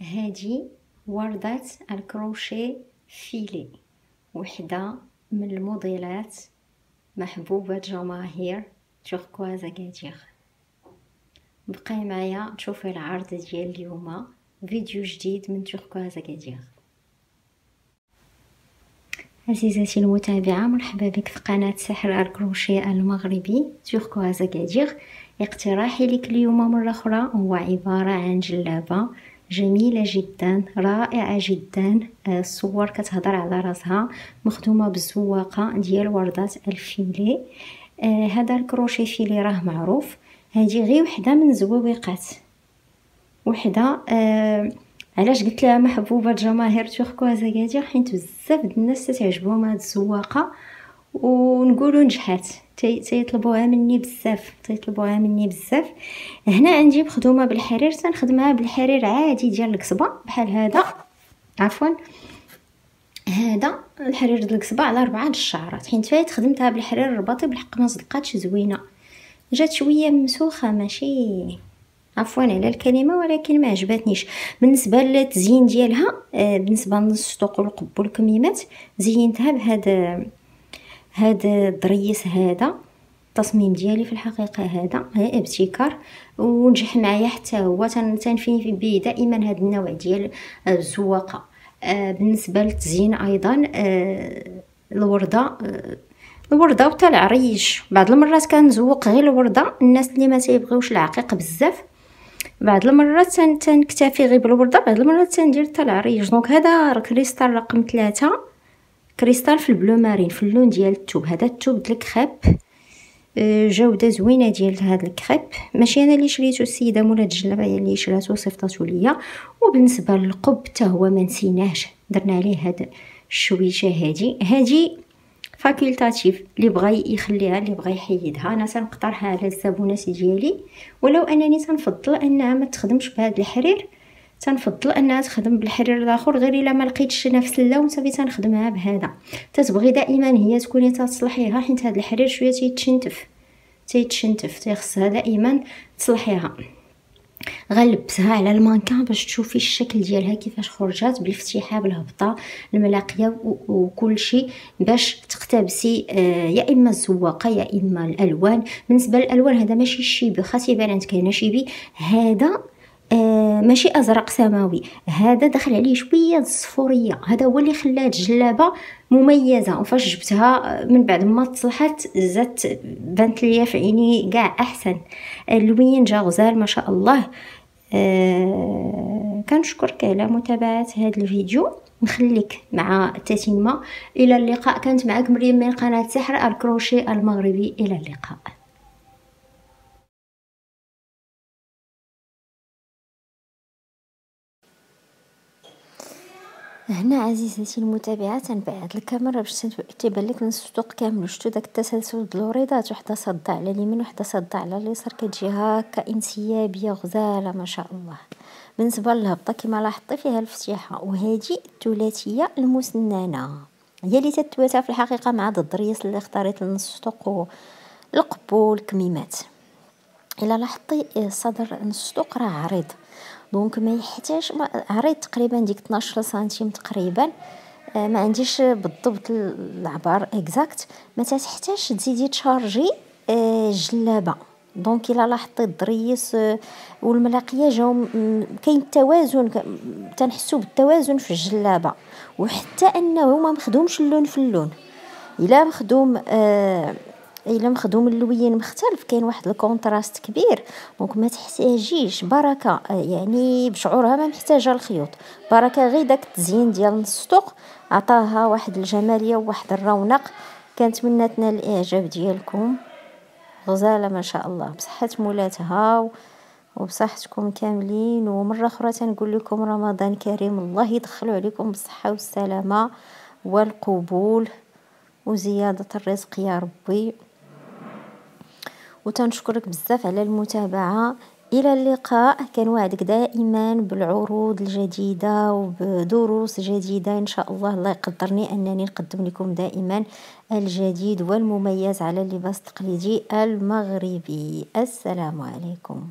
هادي وردة ال crochet filet وحدة من الموديلات محبوبة جماهير توركواز اكادير بقاي معايا تشوفي العرض ديال اليوم فيديو جديد من توركواز اكادير عزيزتي المتابعة مرحبا بك في قناة سحر الكروشيه المغربي توركواز اكادير اقتراحي لك اليوم مرة أخرى هو عبارة عن جلابة. جميلة جدا رائعة جدا. آه، الصور كتهضر على راسها. مخدومة بالزواقه ديال وردات ال filet. آه هذا ال crochet filet راه معروف. هذه غير وحدة من زواويقات وحدة آه علاش قلت لها محبوبة جماهير توركواز اكادير حيت بزاف الناس تعجبهم هاد الزواقة. ونقولوا نجحات تيطلبوها مني بزاف تيطلبوها مني بزاف. هنا عندي مخدومه بالحرير تنخدمها بالحرير عادي ديال القصبه بحال هذا. عفوا. هذا الحرير ديال القصبه على ربعة الشعرات. حيت فايت خدمتها بالحرير الرباطي بالحق ما صدقاتش زوينة. جات شوية مسوخة ماشي. عفوا على الكلمة ولكن ما عجبتنيش. بالنسبة للتزيين ديالها آه، بالنسبة للنص والقب والكميمات زينتها بهذا هاد الضريس هذا التصميم ديالي في الحقيقة هذا هي ابتكار ونجح معايا حتى هو تنفي به دائما هذا النوع ديال الزواقة. آه بالنسبة للتزيين أيضا آه الوردة آه الوردة وتا العريش بعض المرات كنزوق غير الوردة الناس اللي ما تيبغيوش العقيق بزاف. بعض المرات تنكتفي غير بالوردة بعض المرات تندير حتى العريش donc هذا كريستال رقم ثلاثة. كريستال في ال bleu marine في اللون ديال التوب. هذا التوب ديال الكريب آه، جودة زوينة ديال هذا الكريب. ماشي أنا اللي شريته السيدة الجلابه هي اللي شراتو صيفطاتو ليا. وبالنسبة للقب حتى هو ما نسيناهش. درنا عليه هاد الشويشة هادي. هادي facultative اللي بغى يخليها اللي بغى يحيدها. أنا تنقترحها على الزبونات ديالي. ولو أنني تنفضل أنها ما تخدمش بهذا الحرير تنفضل انها تخدم بالحرير الآخر غير إلا ما لقيتش نفس اللون صافي تنخدمها بهذا. تتبغي دائما هي تكوني تصلحيها حيت هذا الحرير شوية تيتشنتف. تيتشنتف تيخصها دائما تصلحيها. غنلبسها على المانكان باش تشوفي الشكل ديالها كيفاش خرجات بالافتتاح بالهبطة الملاقية وكل شيء باش تقتبسي آه يا إما الزواقة يا إما الألوان. بالنسبة للألوان هذا ماشي الشيبي خاص يبان عندك هنا شيبي هذا ماشي أزرق سماوي. هذا دخل عليه شوية الصفورية. هذا هو اللي خلات الجلابة مميزة. وفاش جبتها من بعد ما تصلحت زات بانت ليا في عيني كاع أحسن. اللوين جا غزال؟ ما شاء الله. آه كنشكرك على متابعه هذا الفيديو. نخليك مع التتمه إلى اللقاء. كانت معك مريم من قناة سحر الكروشيه المغربي. إلى اللقاء. هنا عزيزتي المتابعة تنبعد الكاميرا باش تيبان لك السطوق كامل شفتوا داك التسلسل د الوريضات وحدة صادة على اليمين وحدة صادة على اليسار كتجي هكا انسيابيه غزالة ما شاء الله. بالنسبة للهبطه كما لاحظتي فيها الفتيحه وهذه الثلاثية المسننة. هي اللي تتواتى في الحقيقة مع الضريس اللي اختاريت لنص السطوق والقبول الكميمات إلا لاحظتي الصدر نص السطوق راه عريض. donc ما يحتاج عريض تقريبا ديك 12 سنتيم تقريبا. آه، ما عنديش بالضبط العبار exact ما تحتاجش تزيدي تشارجي آه، donc إلا لاحظتي الضريس آه، والملاقية جاو كاين التوازن تنحسوا بالتوازن في الجلابة. وحتى انه ما مخدومش اللون في اللون. إلا مخدوم آه إلا مخدوم اللوين مختلف كاين واحد ال contraste كبير. دونك ما تحتاجيش بركة يعني بشعورها ما محتاجة الخيوط. بركة غير داك التزيين ديال السطوق عطاها واحد الجمالية وواحد الرونق. كنتمنى تنال الإعجاب ديالكم. غزالة ما شاء الله. بصحة مولاتها وبصحتكم كاملين. ومرة أخرى تنقول لكم رمضان كريم. الله يدخلو عليكم بالصحة والسلامة والقبول وزيادة الرزق يا ربي. وتنشكرك بزاف على المتابعة. إلى اللقاء. كنوعدك دائما بالعروض الجديدة وبدروس جديدة. إن شاء الله الله يقدرني أنني نقدم لكم دائما الجديد والمميز على اللباس التقليدي المغربي. السلام عليكم.